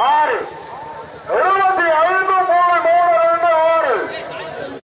Pare!